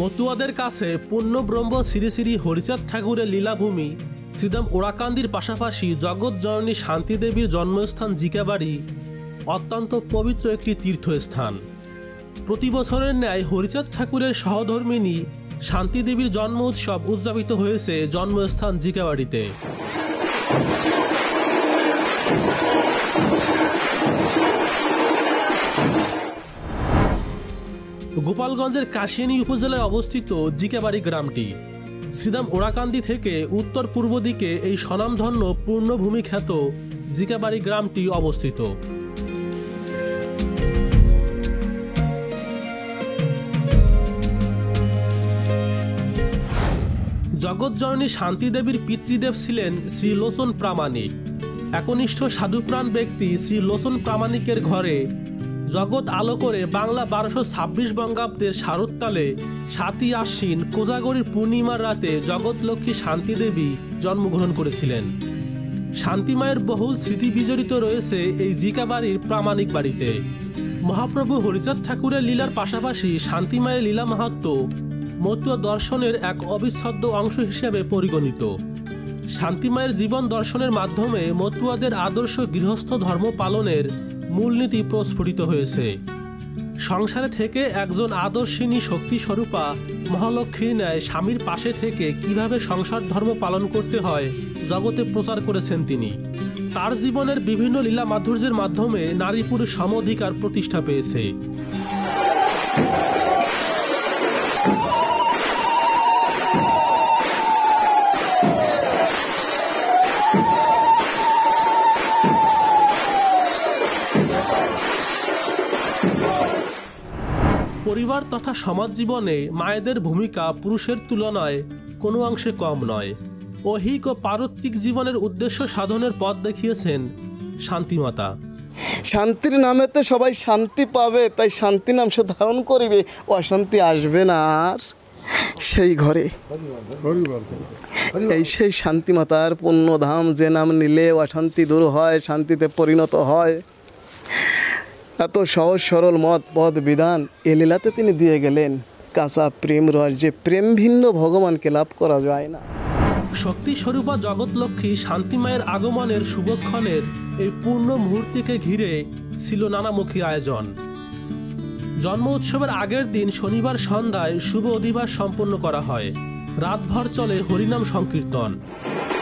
মতুয়াদের কাছে পুণ্যব্রহ্ম শ্রী শ্রী হরিচাঁদ ঠাকুরের লীলাভূমি শ্রীদাম ওরাকান্দির পাশাপাশি জগৎ জননী শান্তিদেবীর জন্মস্থান জিকাবাড়ি অত্যন্ত পবিত্র একটি তীর্থস্থান। প্রতি বছরের ন্যায় হরিচাঁদ ঠাকুরের সহধর্মিনী শান্তিদেবীর জন্ম উৎসব উদযাপিত হয়েছে জন্মস্থান জিকাবাড়িতে। গোপালগঞ্জের কাশিয়ানী উপজেলায় অবস্থিত জিকাবাড়ি গ্রামটি। শ্রীদাম ওরাকান্দি থেকে উত্তর পূর্ব দিকে এই স্বনামধন্য পূর্ণভূমি খ্যাত জিকাবাড়ি গ্রামটি অবস্থিত। জগৎজননী শান্তিদেবীর পিতৃদেব ছিলেন শ্রী লোচন প্রামাণিক। একনিষ্ঠ সাধুপ্রাণ ব্যক্তি শ্রী লোচন প্রামাণিকের ঘরে জগৎ আলো করে বাংলা বারোশো ছাব্বিশ বঙ্গাব্দের শারদকালে সাতই আশ্বিন কোজাগরীর পূর্ণিমার রাতে জগৎলক্ষ্মী শান্তিদেবী জন্মগ্রহণ করেছিলেন। শান্তিমায়ের বহুল স্মৃতি বিজড়িত রয়েছে এই জিকা বাড়ির প্রামাণিক বাড়িতে। মহাপ্রভু হরিচাঁদ ঠাকুরের লীলার পাশাপাশি শান্তিমায়ের লীলা মাহাত্ম মতুয়া দর্শনের এক অবিচ্ছেদ্য অংশ হিসেবে পরিগণিত। শান্তিমায়ের জীবন দর্শনের মাধ্যমে মতুয়াদের আদর্শ গৃহস্থ ধর্ম পালনের মূলনীতি প্রস্ফুটিত হয়েছে। সংসারে থেকে একজন আদর্শিনী শক্তি স্বরূপা মহালক্ষ্মীর ন্যায় স্বামীর পাশে থেকে কীভাবে সংসার ধর্ম পালন করতে হয়, জগতে প্রচার করেছেন তিনি। তার জীবনের বিভিন্ন লীলা মাধুর্যের মাধ্যমে নারী পুরুষ সম অধিকার প্রতিষ্ঠা পেয়েছে। পরিবার তথা সমাজ জীবনে মায়েদের ভূমিকা পুরুষের তুলনায় কোনো অংশে কম নয়। ঐহিক ও পারত্রিক জীবনের উদ্দেশ্য সাধনের পথ দেখিয়েছেন শান্তিমাতা। শান্তির নামেতে সবাই শান্তি পাবে, তাই শান্তি নাম সে ধারণ করিবে, অশান্তি আসবে না আর। সেই ঘরে, এই সেই শান্তিমাতার পুণ্যধাম যে নাম নিলে অশান্তি দূর হয়, শান্তিতে পরিণত হয়। এত সহজ সরল মত, পদ, বিধান এ লীলাতে তিনি দিয়ে গেলেন। কাঁচা প্রেম রস যে প্রেম ভিন্ন ভগবানকে লাভ করা যায় না। শক্তি স্বরূপা জগৎলক্ষ্মী শান্তিমায়ের আগমনের শুভক্ষণের এই পূর্ণ মুহূর্তিকে ঘিরে ছিল নানামুখী আয়োজন। জন্ম উৎসবের আগের দিন শনিবার সন্ধ্যায় শুভ অধিবাস সম্পন্ন করা হয়। রাতভর চলে হরিনাম সংকীর্তন।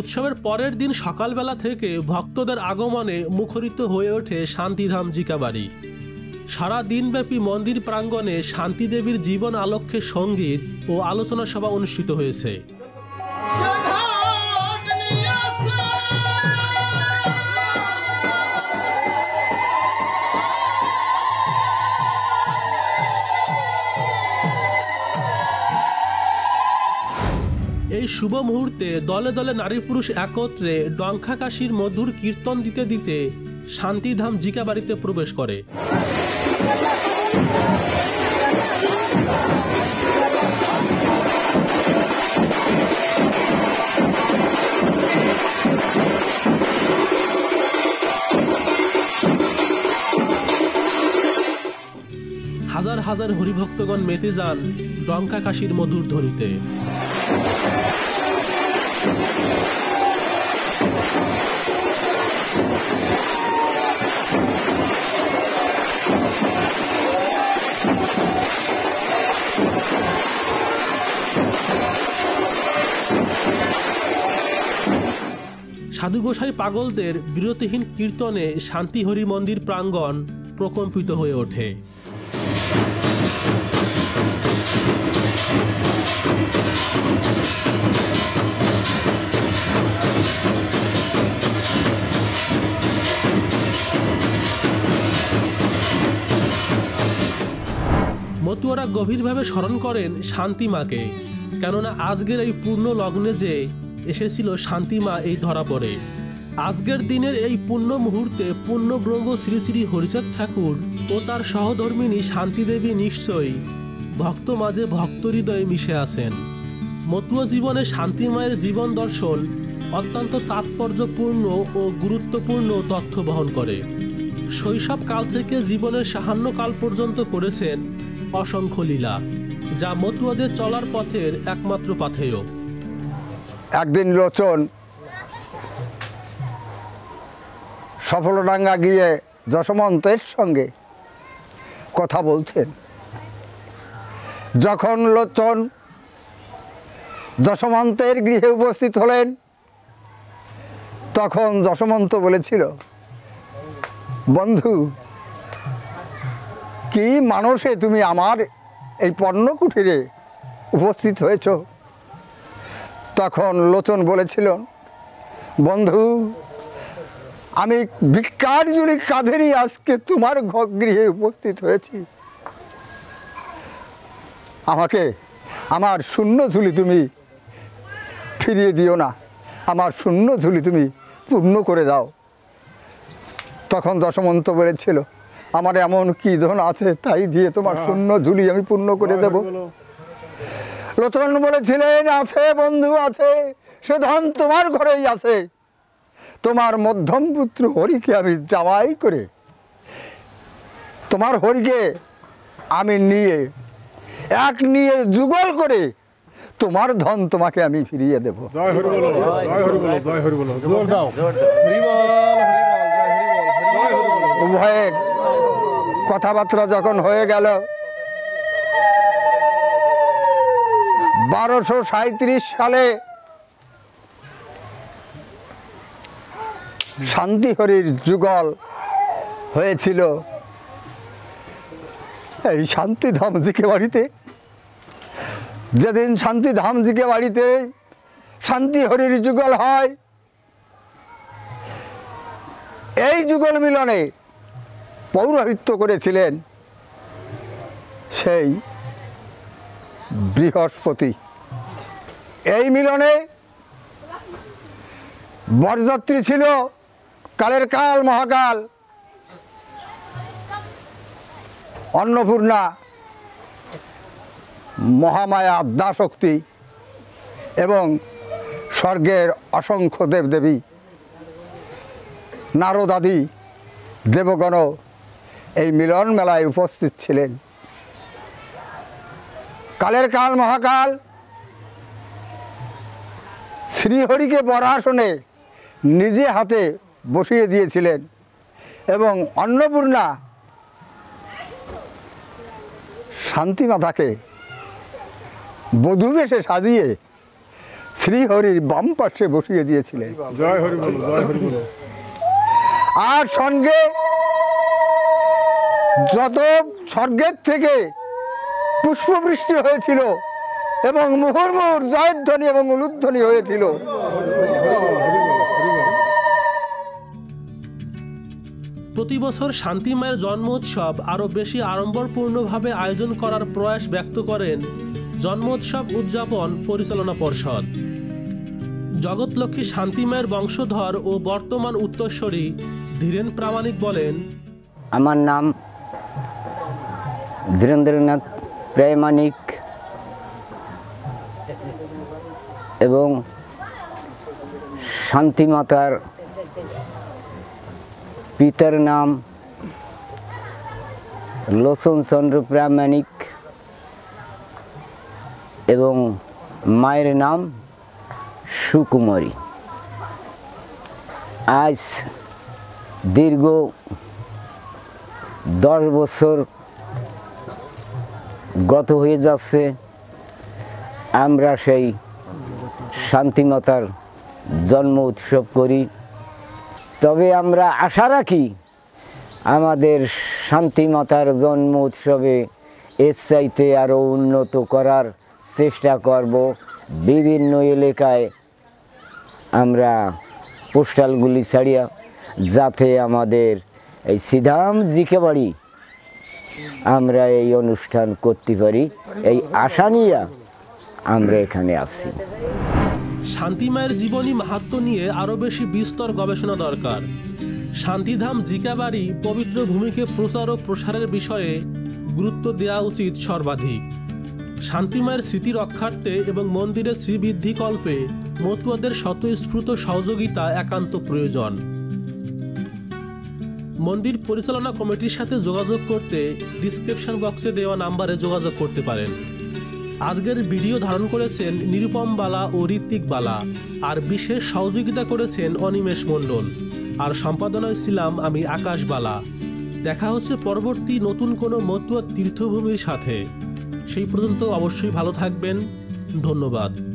উৎসবের পরের দিন সকালবেলা থেকে ভক্তদের আগমনে মুখরিত হয়ে ওঠে শান্তিধাম জিকাবাড়ি। সারা দিনব্যাপী মন্দির প্রাঙ্গণে শান্তিদেবীর জীবন আলক্ষ্যে সংগীত ও আলোচনা সভা অনুষ্ঠিত হয়েছে। শুভ মুহূর্তে দলে দলে নারী পুরুষ একত্রে ডঙ্কাকাশির মধুর কীর্তন দিতে দিতে শান্তিধাম জিকা বাড়িতে প্রবেশ করে। হাজার হাজার হরিভক্তগণ মেতে যান ডঙ্কা কাশির মধুর ধ্বনিতে। সাধু গোসাই পাগলদের বিরতিহীন কীর্তনে শান্তি হরি মন্দির প্রাঙ্গণ প্রকম্পিত হয়ে ওঠে। মতুয়া গভীরভাবে স্মরণ করেন শান্তিমাকে কেননা আজকের এই পূর্ণ লগ্নে যে এসেছিল শান্তিমা এই ধরা পড়ে। আজকের দিনের এই পূর্ণ মুহূর্তে পূর্ণব্রহ্ম শ্রী শ্রী হরিচাঁদ ঠাকুর ও তার সহধর্মিনী শান্তিদেবী নিশ্চয়ই ভক্ত মাঝে ভক্ত হৃদয়ে মিশে আছেন। মতুয়া জীবনে শান্তি মায়ের জীবন দর্শন অত্যন্ত তাৎপর্যপূর্ণ ও গুরুত্বপূর্ণ তথ্য বহন করে। শৈশব কাল থেকে জীবনের সাহান্য কাল পর্যন্ত করেছেন অসংখ্য লীলা, যা মতুয়াদের চলার পথের একমাত্র পাথেয়। একদিন লোচন সফলডাঙ্গা গিয়ে যশমন্তের সঙ্গে কথা বলছেন। যখন লোচন যশমন্তের গৃহে উপস্থিত হলেন, তখন যশমন্ত বলেছিল, বন্ধু কি মানুষে তুমি আমার এই পণ্য কুঠিরে উপস্থিত হয়েছ? তখন লোচন বলেছিল, বন্ধু, আমি ভিক্ষার জুড়ি কাঁধেরই আজকে তোমার গৃহে উপস্থিত হয়েছি। আমাকে, আমার শূন্য ঝুলি তুমি ফিরিয়ে দিও না। আমার শূন্য ঝুলি তুমি পূর্ণ করে দাও। তখন দশমন্ত বলেছিল আমার এমন কি ধন আছে তাই দিয়ে তোমার শূন্য ঝুলি আমি পূর্ণ করে দেব। লোচন বলেছিলেন আছে বন্ধু আছে। সে ধন তোমার ঘরেই আছে। তোমার মধ্যম পুত্র হরিকে আমি জামাই করে তোমার হরিকে আমি নিয়ে এক নিয়ে যুগল করে তোমার ধন তোমাকে আমি ফিরিয়ে দেব। জয় হরি বলো জয় হরি বলো জয় হরি বলো জোর দাও। উভয়ের কথাবার্তা যখন হয়ে গেল, বারোশো সাঁত্রিশ সালে শান্তিহরির যুগল হয়েছিল। এই শান্তিধামজিকে বাড়িতে, যেদিন শান্তিধামজিকে বাড়িতে শান্তিহরির যুগল হয়, এই যুগল মিলনে পৌরোহিত্য করেছিলেন সেই বৃহস্পতি। এই মিলনে বরযাত্রী ছিল কালের কাল, মহাকাল। অন্নপূর্ণা, মহামায়া আদ্যাশক্তি এবং স্বর্গের অসংখ্য দেবদেবী, নারদাদি দেবগণ এই মিলন মেলায় উপস্থিত ছিলেন। কালের কাল মহাকাল শ্রীহরিকে বরাসনে নিজে হাতে বসিয়ে দিয়েছিলেন এবং অন্নপূর্ণা শান্তিমাতাকে বধূ বেশে সাজিয়ে শ্রীহরির বাম পার্শ্বে বসিয়ে দিয়েছিলেন। আর সঙ্গে যত স্বর্গের থেকে পুষ্পবৃষ্টি হয়েছিল এবং মুহুর্মুহুর জয়ধ্বনি এবং উলুধ্বনি হয়েছিল। প্রতি বছর শান্তি মায়ের জন্ম উৎসব আরও বেশি আড়ম্বরপূর্ণভাবে আয়োজন করার প্রয়াস ব্যক্ত করেন জন্মোৎসব উদযাপন পরিচালনা পর্ষদ। জগৎলক্ষ্মী শান্তি মায়ের বংশধর ও বর্তমান উত্তরস্বরী ধীরেন প্রামাণিক বলেন আমার নাম ধীরেন্দ্রনাথ প্রামাণিক এবং শান্তিমাতার পিতার নাম লোচন চন্দ্র প্রামাণিক এবং মায়ের নাম সুকুমারী। আজ দীর্ঘ দশ বছর গত হয়ে যাচ্ছে। আমরা সেই শান্তিমাতার জন্ম উৎসব করি। তবে আমরা আশা রাখি আমাদের শান্তিমাতার জন্ম উৎসবে এর চাইতে আরও উন্নত করার চেষ্টা করব। বিভিন্ন এলাকায় আমরা পোস্টালগুলি ছাড়িয়া যাতে আমাদের এই সিধাম জিকে বাড়ি আমরা এই অনুষ্ঠান করতে পারি। এই আশা নিয়ে আমরা এখানে আছি। শান্তিমায়ের জীবনী মাহাত্ম নিয়ে আরও বেশি বিস্তর গবেষণা দরকার। শান্তিধাম জিকাবাড়ি পবিত্র ভূমিকে প্রচার ও প্রসারের বিষয়ে গুরুত্ব দেওয়া উচিত সর্বাধিক। শান্তিমায়ের স্মৃতি রক্ষার্থে এবং মন্দিরের শ্রীবৃদ্ধি কল্পে মতুয়াদের স্বতঃস্ফূর্ত সহযোগিতা একান্ত প্রয়োজন। মন্দির পরিচালনা কমিটির সাথে যোগাযোগ করতে ডিসক্রিপশন বক্সে দেওয়া নাম্বারে যোগাযোগ করতে পারেন। আজকের ভিডিও ধারণ করেছেন নিরুপম বালা ও ঋত্বিক বালা, আর বিশেষ সহযোগিতা করেছেন অনিমেষ মণ্ডল। আর সম্পাদনায় ছিলাম আমি আকাশ বালা। দেখা হচ্ছে পরবর্তী নতুন কোনো মতুয়া তীর্থভূমির সাথে। সেই পর্যন্ত অবশ্যই ভালো থাকবেন। ধন্যবাদ।